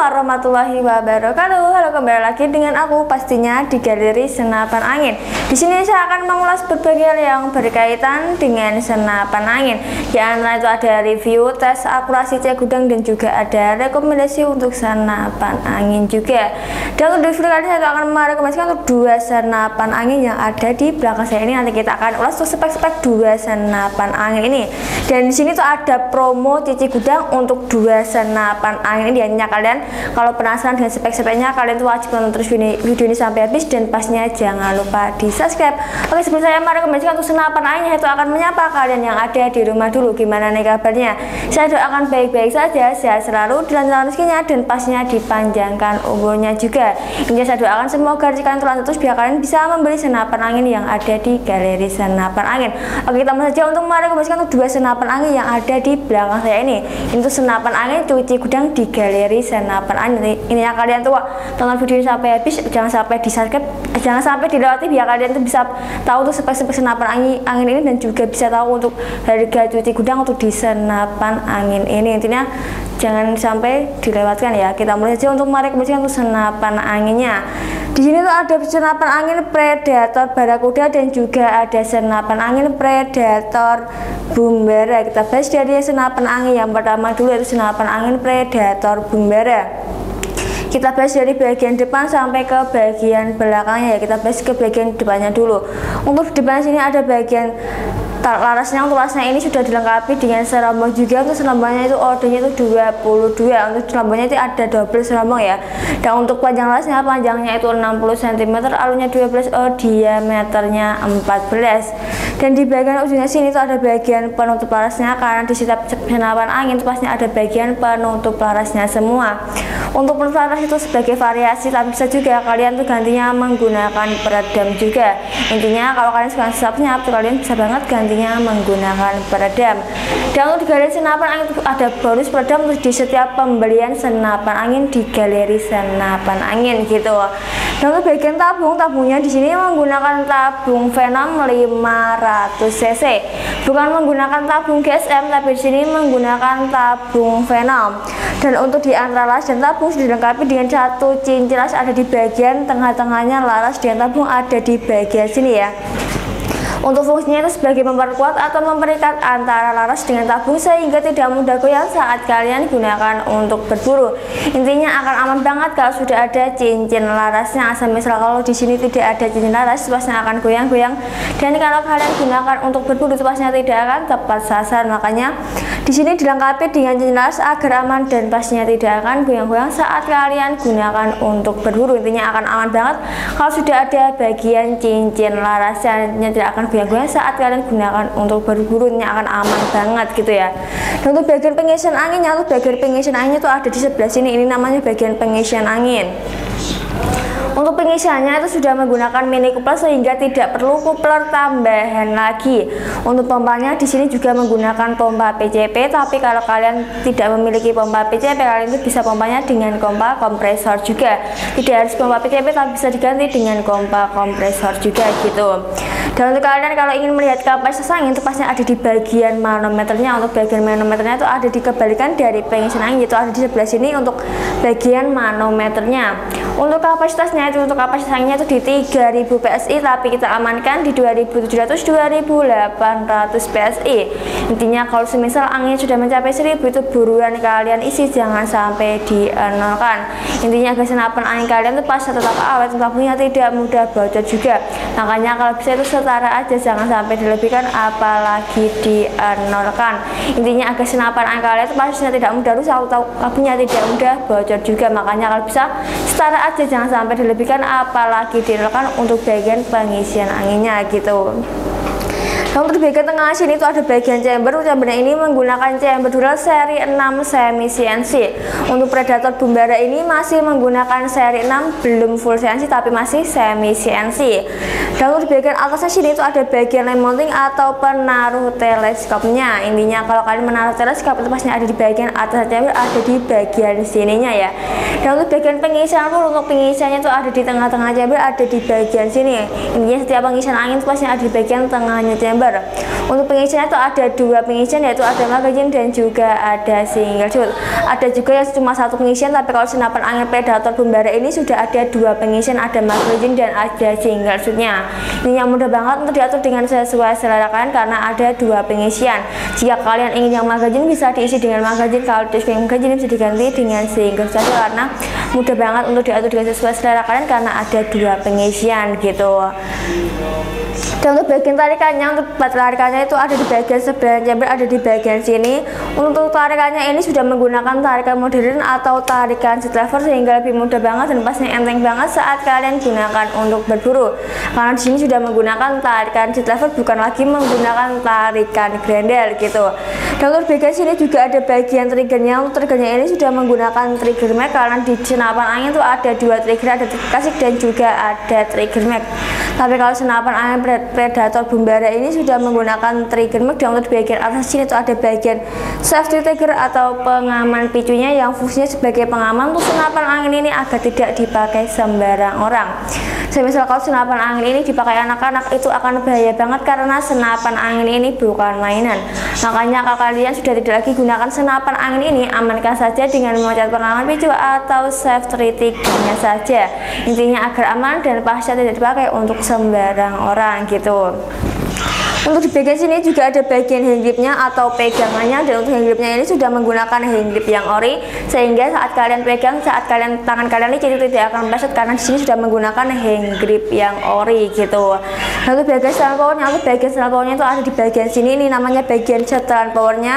warahmatullahi wabarakatuh. Halo kembali lagi dengan aku pastinya di Galeri Senapan Angin. Di sini saya akan mengulas berbagai hal yang berkaitan dengan senapan angin. Di antara itu ada review, tes akurasi cek gudang dan juga ada rekomendasi untuk senapan angin juga. Dan untuk video kali ini saya akan merekomendasikan untuk dua senapan angin yang ada di belakang saya ini. Nanti kita akan ulas spek-spek dua senapan angin ini. Dan di sini tuh ada promo cici gudang untuk dua senapan angin ini. Hanya kalian kalau penasaran dengan spek-speknya kalian tuh wajib nonton terus video ini, sampai habis. Dan pastinya jangan lupa di subscribe oke sebelum saya merekomendasikan untuk senapan angin itu akan menyapa kalian yang ada di rumah dulu. Gimana nih kabarnya? Saya doakan baik-baik saja sehat selalu dilancarkan rezekinya dan pastinya dipanjangkan umurnya juga. Ini saya doakan semoga rezeki kalian terus biar kalian bisa membeli senapan angin yang ada di galeri senapan angin. Oke kita saja untuk merekomendasikan untuk dua senapan angin yang ada di belakang saya ini. Itu senapan angin cuci gudang di galeri senapan ini yang kalian tuh tonton video ini sampai habis jangan sampai di subscribe jangan sampai dilewati biar kalian tuh bisa tahu tuh spek-spek senapan angin, angin ini dan juga bisa tahu untuk harga cuci gudang untuk di senapan angin ini. Intinya jangan sampai dilewatkan ya. Kita mulai saja untuk merekomendasikan untuk senapan anginnya. Di sini tuh ada senapan angin predator barakuda dan juga ada senapan angin predator bumbera kita bahas dari senapan angin yang pertama dulu itu senapan angin predator bumbera kita bahas dari bagian depan sampai ke bagian belakangnya ya. Kita bahas ke bagian depannya dulu. Untuk depan sini ada bagian larasnya. Untuk larasnya ini sudah dilengkapi dengan serambang juga. Untuk serambangnya itu ordernya itu 22 untuk serambangnya itu ada double serambang ya. Dan untuk panjang larasnya panjangnya itu 60 cm alurnya 12 oh diameternya 14 dan di bagian ujungnya sini itu ada bagian penutup larasnya. Karena di setiap senapan angin pasti ada bagian penutup larasnya semua untuk penutup laras itu sebagai variasi tapi bisa juga kalian tuh gantinya menggunakan peredam juga. Intinya kalau kalian suka senyap kalian bisa banget ganti gantinya menggunakan peredam dan untuk di galeri senapan angin ada bonus peredam di setiap pembelian senapan angin di galeri senapan angin gitu dan untuk bagian tabung tabungnya di sini menggunakan tabung Venom 500 cc. Bukan menggunakan tabung GSM tapi di sini menggunakan tabung Venom dan untuk di antara las dan tabung sudah dilengkapi dengan satu cincin las ada di bagian tengah-tengahnya. Laras dan tabung ada di bagian sini ya untuk fungsinya itu sebagai memperkuat atau memperikat antara laras dengan tabung sehingga tidak mudah goyang saat kalian gunakan untuk berburu. Intinya akan aman banget kalau sudah ada cincin larasnya. Asal misal kalau di sini tidak ada cincin laras, pastinya akan goyang-goyang. Dan kalau kalian gunakan untuk berburu, itu pastinya tidak akan tepat sasaran. Makanya di sini dilengkapi dengan cincin laras agar aman dan pastinya tidak akan goyang-goyang saat kalian gunakan untuk berburu. Intinya akan aman banget kalau sudah ada bagian cincin larasnya tidak akan goyang-goyang saat kalian gunakan untuk berburunya akan aman banget gitu ya. Dan untuk bagian pengisian anginnya untuk bagian pengisian anginnya itu ada di sebelah sini. Ini namanya bagian pengisian angin untuk pengisiannya itu sudah menggunakan mini coupler sehingga tidak perlu coupler tambahan lagi. Untuk pompanya di sini juga menggunakan pompa PCP, tapi kalau kalian tidak memiliki pompa PCP, kalian itu bisa pompanya dengan pompa kompresor juga. Tidak harus pompa PCP, tapi bisa diganti dengan pompa kompresor juga gitu. Dan untuk kalian kalau ingin melihat kapasitas angin itu pasti ada di bagian manometernya. Untuk bagian manometernya itu ada di kebalikan dari pengisian angin, itu ada di sebelah sini untuk bagian manometernya. Untuk kapasitasnya itu untuk kapasitas itu di 3000 PSI tapi kita amankan di 2700 2800 PSI intinya kalau semisal anginnya sudah mencapai 1000 itu buruan kalian isi jangan sampai dienolkan intinya agar senapan angin kalian itu pas tetap awet tabungnya tidak mudah bocor juga. Makanya kalau bisa itu setara aja jangan sampai dilebihkan apalagi dienolkan intinya agar senapan angin kalian itu pastinya tidak mudah rusak atau tabungnya tidak mudah bocor juga. Makanya kalau bisa setara aja jangan sampai dilebihkan dilebihkan apalagi dilakukan untuk bagian pengisian anginnya gitu Nah, untuk bagian tengah sini itu ada bagian chamber. Chamber ini menggunakan chamber dural seri 6 semi CNC. Untuk Predator Bumbara ini masih menggunakan seri 6 belum full CNC tapi masih semi CNC. Dan untuk bagian atasnya sini itu ada bagian line mounting atau penaruh teleskopnya. Intinya kalau kalian menaruh teleskop itu pasti ada di bagian atas chamber, ada di bagian sininya ya. Dan untuk bagian pengisian pun untuk pengisiannya itu ada di tengah-tengah chamber, ada di bagian sini. Intinya setiap pengisian angin itu pasti ada di bagian tengahnya chamber untuk pengisian itu ada dua pengisian yaitu ada magazine dan juga ada single. Shoot ada juga yang cuma satu pengisian tapi kalau senapan angin predator bumbara ini sudah ada dua pengisian ada magazine dan ada single. Shootnya ini yang mudah banget untuk diatur dengan sesuai selera kalian karena ada dua pengisian. Jika kalian ingin yang magazine bisa diisi dengan magazine. Kalau yang magazine bisa diganti dengan single shoot karena mudah banget untuk diatur dengan sesuai selera kalian karena ada dua pengisian gitu dan untuk bagian tarikannya untuk tarikannya itu ada di bagian sebelah chamber ada di bagian sini. Untuk tarikannya ini sudah menggunakan tarikan modern atau tarikan lever sehingga lebih mudah banget dan pastinya enteng banget saat kalian gunakan untuk berburu. Karena di sini sudah menggunakan tarikan lever bukan lagi menggunakan tarikan grendel gitu dan untuk bagian sini juga ada bagian triggernya. Untuk triggernya ini sudah menggunakan trigger mag karena di senapan angin itu ada dua trigger ada kasih dan juga ada trigger mag tapi kalau senapan angin predator bumbara ini sudah menggunakan trigger mag dan untuk bagian atas sini itu ada bagian safety trigger atau pengaman picunya yang fungsinya sebagai pengaman. Untuk senapan angin ini agar tidak dipakai sembarang orang. Semisal kalau senapan angin ini dipakai anak-anak itu akan bahaya banget karena senapan angin ini bukan mainan. Makanya kalau kalian sudah tidak lagi gunakan senapan angin ini amankan saja dengan memecat pengaman picu atau safety triggernya saja? Intinya agar aman dan pasca tidak dipakai untuk sembarang orang gitu untuk di bagian sini juga ada bagian hand gripnya atau pegangannya dan untuk hand gripnya ini sudah menggunakan hand grip yang ori sehingga saat kalian pegang saat kalian tangan kalian ini tidak akan meleset karena di sini sudah menggunakan hand grip yang ori gitu. Dan untuk bagian setelan powernya, untuk bagian setelan powernya itu ada di bagian sini ini namanya bagian setelan powernya.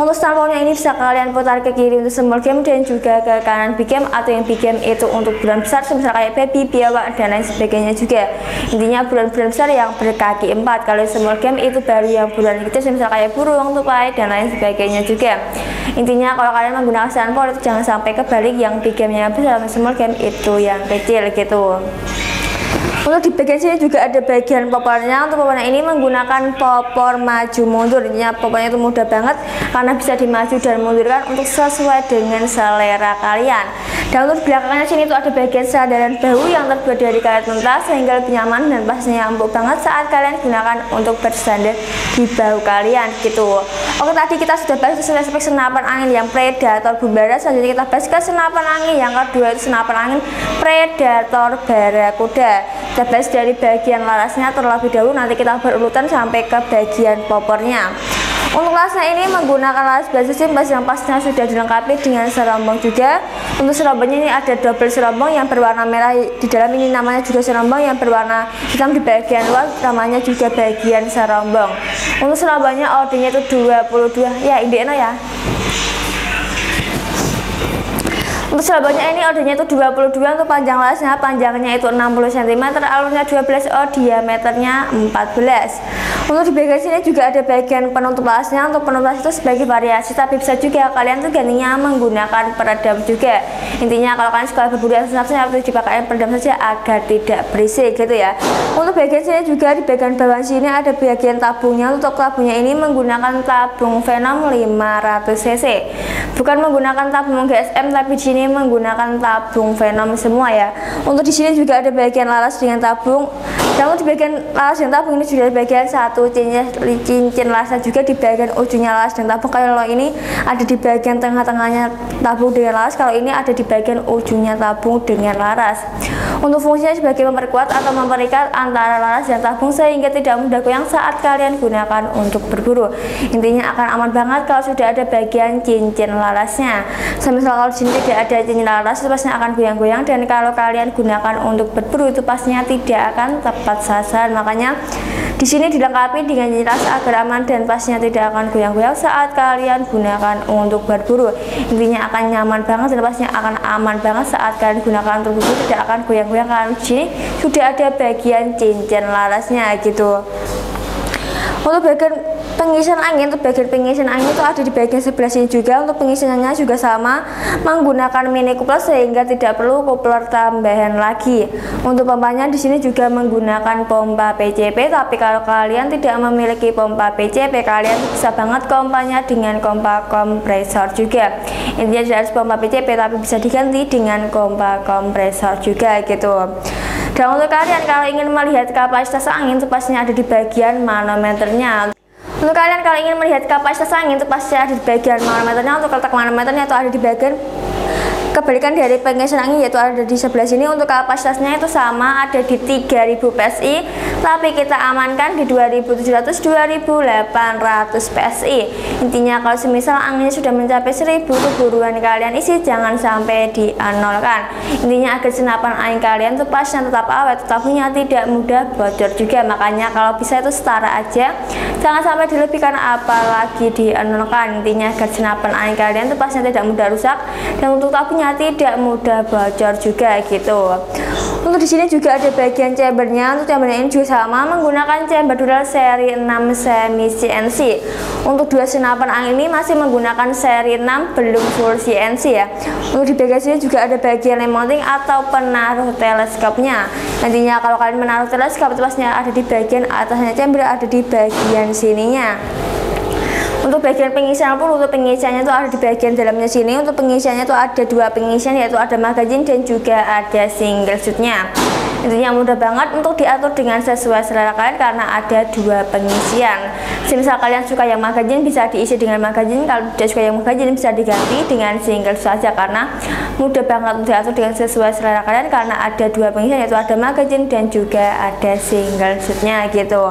Untuk setelan powernya ini bisa kalian putar ke kiri untuk small game dan juga ke kanan big game atau yang big game itu untuk bulan besar semisal kayak baby, biawak dan lain sebagainya juga. Intinya bulan-bulan besar yang berkaki empat kalau small game itu baru yang bulan kecil misal kayak burung, tupai dan lain sebagainya juga. Intinya kalau kalian menggunakan itu jangan sampai kebalik yang big game-nya besar small game itu yang kecil gitu untuk di bagian sini juga ada bagian popornya. Untuk popornya ini menggunakan popor maju mundur. Intinya popornya itu mudah banget karena bisa dimaju dan mundurkan untuk sesuai dengan selera kalian. Dan untuk belakangnya sini itu ada bagian sandaran bahu yang terbuat dari karet mentah sehingga lebih nyaman dan pastinya empuk banget saat kalian gunakan untuk bersandar di bahu kalian gitu. Oke tadi kita sudah bahas spek senapan angin yang predator bumbara. Selanjutnya kita bahas ke senapan angin yang kedua itu senapan angin predator barakuda bahas dari bagian larasnya terlebih dahulu nanti kita berurutan sampai ke bagian popornya. Untuk lasnya ini menggunakan las basis bas yang pastinya sudah dilengkapi dengan serombong juga. Untuk serombongnya ini ada double serombong yang berwarna merah di dalam ini namanya juga serombong yang berwarna hitam di bagian luar namanya juga bagian serombong. Untuk serombongnya ordernya itu 22 ya ini ya untuk selabanya ini ordernya itu 22 untuk panjang lasnya, panjangnya itu 60 cm, alurnya 12 oh diameternya 14. Untuk di bagian sini juga ada bagian penutup lasnya. Untuk penutup las itu sebagai variasi, tapi bisa juga kalian tuh gantinya menggunakan peredam juga. Intinya kalau kalian suka berburu yang senapnya harus dipakai peredam saja agar tidak berisik gitu ya. Untuk bagian sini juga di bagian bawah sini ada bagian tabungnya. Untuk tabungnya ini menggunakan tabung Venom 500 cc. Bukan menggunakan tabung GSM tapi di sini ini menggunakan tabung Venom semua ya. Untuk di sini juga ada bagian laras dengan tabung. Namun di bagian laras dan tabung ini sudah bagian satu cincin, cincin lasnya juga di bagian ujungnya laras dan tabung. Kalau ini ada di bagian tengah-tengahnya tabung dengan laras, kalau ini ada di bagian ujungnya tabung dengan laras. Untuk fungsinya sebagai memperkuat atau memperikat antara laras dan tabung sehingga tidak mudah goyang saat kalian gunakan untuk berburu. Intinya akan aman banget kalau sudah ada bagian cincin larasnya. Semisal kalau sini tidak ada ada cincin laras itu pastinya akan goyang-goyang dan kalau kalian gunakan untuk berburu itu pastinya tidak akan tepat sasaran. Makanya di sini dilengkapi dengan laras agar aman dan pastinya tidak akan goyang-goyang saat kalian gunakan untuk berburu. Intinya akan nyaman banget dan pastinya akan aman banget saat kalian gunakan untuk berburu tidak akan goyang-goyang karena di sini sudah ada bagian cincin larasnya gitu. Untuk bagian pengisian angin untuk bagian pengisian angin itu ada di bagian sebelah sini juga. Untuk pengisiannya juga sama menggunakan mini coupler sehingga tidak perlu coupler tambahan lagi. Untuk pompanya di sini juga menggunakan pompa PCP tapi kalau kalian tidak memiliki pompa PCP kalian bisa banget pompanya dengan pompa kompresor juga. Intinya tidak harus pompa PCP tapi bisa diganti dengan pompa kompresor juga gitu. Dan untuk kalian kalau ingin melihat kapasitas angin itu pastinya ada di bagian manometernya untuk kalian kalau ingin melihat kapasitas angin itu pasti ada di bagian manometernya untuk letak manometernya itu ada di bagian Kebalikan dari pengisian angin yaitu ada di sebelah sini untuk kapasitasnya itu sama ada di 3000 PSI tapi kita amankan di 2700 2800 PSI intinya kalau semisal anginnya sudah mencapai 1000 itu buruan kalian isi jangan sampai di dianolkan. Intinya agar senapan angin kalian itu pasnya tetap awet tetapi tidak mudah bocor juga. Makanya kalau bisa itu setara aja. Jangan sampai dilebihkan apalagi dianolkan. Intinya agar senapan angin kalian itu pasnya tidak mudah rusak. Dan untuk tabunya tidak mudah bocor juga gitu. Untuk di sini juga ada bagian chambernya. Untuk chambernya ini juga sama menggunakan chamber dural seri 6 semi CNC untuk dua senapan angin ini masih menggunakan seri 6 belum full CNC ya. Untuk di bagian sini juga ada bagian mounting atau penaruh teleskopnya. Nantinya kalau kalian menaruh teleskop itu pastinya ada di bagian atasnya chamber ada di bagian sininya untuk bagian pengisian pun untuk pengisiannya itu ada di bagian dalamnya sini. Untuk pengisiannya itu ada dua pengisian yaitu ada magazine dan juga ada single shootnya. Intinya mudah banget untuk diatur dengan sesuai selera kalian karena ada dua pengisian. Misal kalian suka yang magazine bisa diisi dengan magazine. Kalau tidak suka yang magazine bisa diganti dengan single saja karena mudah banget untuk diatur dengan sesuai selera kalian karena ada dua pengisian yaitu ada magazine dan juga ada single shootnya gitu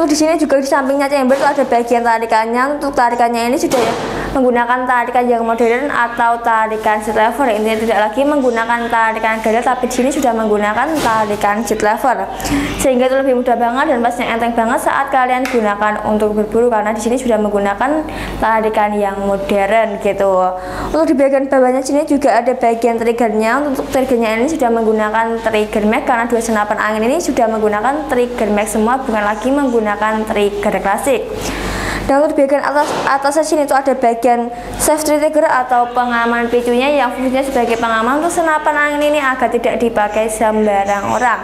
untuk di sini juga di sampingnya chamber itu ada bagian tarikannya. Untuk tarikannya ini sudah ya menggunakan tarikan yang modern atau tarikan jet lever. Intinya tidak lagi menggunakan tarikan gada tapi di sini sudah menggunakan tarikan jet lever. Sehingga itu lebih mudah banget dan pastinya enteng banget saat kalian gunakan untuk berburu karena di sini sudah menggunakan tarikan yang modern gitu. Untuk di bagian bawahnya sini juga ada bagian triggernya. Untuk triggernya ini sudah menggunakan trigger mag karena dua senapan angin ini sudah menggunakan trigger mag semua bukan lagi menggunakan trigger klasik dan untuk bagian atas atas sini itu ada bagian safety trigger atau pengaman picunya yang fungsinya sebagai pengaman untuk senapan angin ini agar tidak dipakai sembarang orang.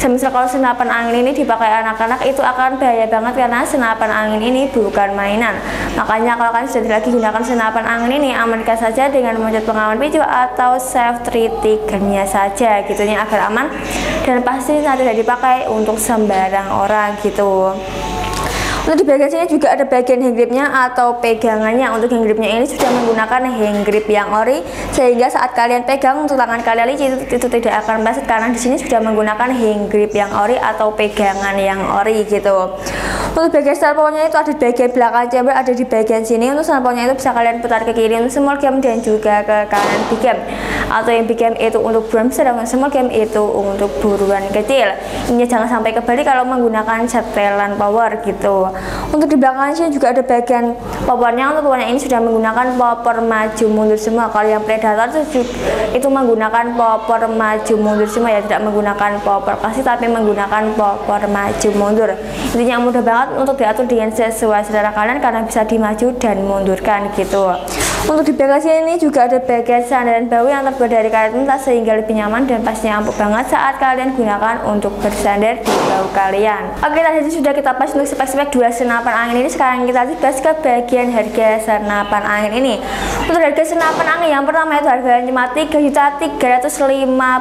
Semisal kalau senapan angin ini dipakai anak-anak itu akan bahaya banget karena senapan angin ini bukan mainan. Makanya kalau kalian sudah lagi gunakan senapan angin ini amankan saja dengan mencet pengaman picu atau safety triggernya saja gitunya agar aman dan pasti tidak dipakai untuk sembarang orang gitu. Untuk di bagian sini juga ada bagian hand gripnya atau pegangannya. Untuk hand gripnya ini sudah menggunakan hand grip yang ori sehingga saat kalian pegang untuk tangan kalian itu, itu tidak akan basah karena di sini sudah menggunakan hand grip yang ori atau pegangan yang ori gitu. Untuk bagian starponya itu ada di bagian belakang chamber, ada di bagian sini. Untuk starponya itu bisa kalian putar ke kiri untuk small game dan juga ke kanan big game. Atau yang big game itu untuk buruan besar, dan small game itu untuk buruan kecil. Ini jangan sampai kebalik kalau menggunakan setelan power gitu. Untuk di belakang sini juga ada bagian popornya. Untuk popornya ini sudah menggunakan popor maju mundur semua. Kalau yang predator itu, itu menggunakan popor maju mundur semua ya, tidak menggunakan popor kasih tapi menggunakan popor maju mundur. Intinya mudah banget untuk diatur dengan sesuai selera kalian karena bisa dimaju dan mundurkan gitu. Untuk di bagasi ini juga ada bagian sandaran bau yang terbuat dari karet mentah sehingga lebih nyaman dan pastinya empuk banget saat kalian gunakan untuk bersandar di bau kalian. Oke tadi sudah kita pas untuk spek-spek dua senapan angin ini sekarang kita bahas ke bagian harga senapan angin ini. Untuk harga senapan angin yang pertama itu harganya cuma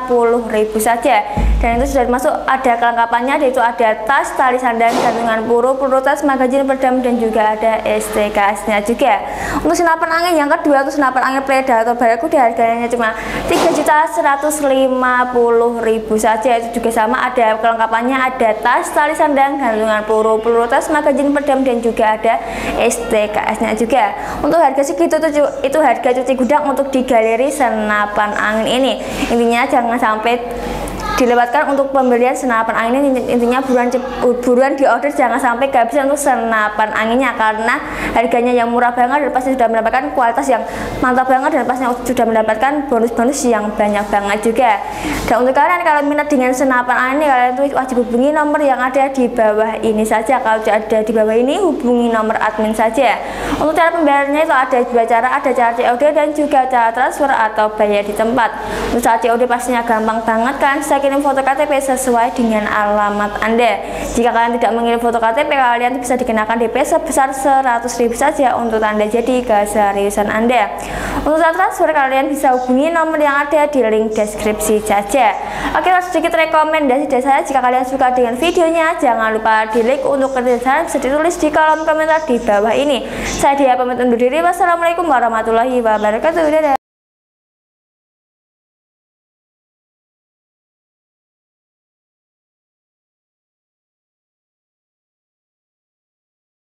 puluh ribu saja dan itu sudah masuk ada kelengkapannya yaitu ada tas, tali sandang, gantungan peluru, peluru tas, magazin peredam dan juga ada STKS-nya juga. Untuk senapan angin yang yang kedua itu senapan angin Predator di harganya cuma ribu saja. Itu juga sama ada kelengkapannya ada tas tali sandang gantungan peluru peluru tas magazin pedam dan juga ada STKS nya juga. Untuk harga segitu itu, itu harga cuci gudang untuk di galeri senapan angin ini. Intinya jangan sampai dilewatkan untuk pembelian senapan angin. Intinya buruan buruan di order jangan sampai kehabisan untuk senapan anginnya karena harganya yang murah banget dan pasti sudah mendapatkan kualitas yang mantap banget dan pasti sudah mendapatkan bonus-bonus yang banyak banget juga. Dan untuk kalian kalau minat dengan senapan angin kalian itu wajib hubungi nomor yang ada di bawah ini saja. Kalau tidak ada di bawah ini hubungi nomor admin saja. Untuk cara pembayarannya itu ada dua cara ada cara COD dan juga cara transfer atau bayar di tempat. Untuk cara COD pastinya gampang banget kan saya kirim foto KTP sesuai dengan alamat Anda. Jika kalian tidak mengirim foto KTP, kalian bisa dikenakan DP sebesar 100 ribu saja untuk tanda jadi keseriusan Anda. Untuk transfer, kalian bisa hubungi nomor yang ada di link deskripsi saja. Oke, sedikit rekomendasi dari saya. Jika kalian suka dengan videonya, jangan lupa di like untuk kerjasama bisa ditulis di kolom komentar di bawah ini. Saya dia pamit undur diri. Wassalamualaikum warahmatullahi wabarakatuh. Dadah.